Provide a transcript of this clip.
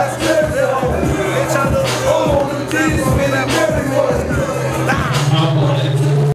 Let's go.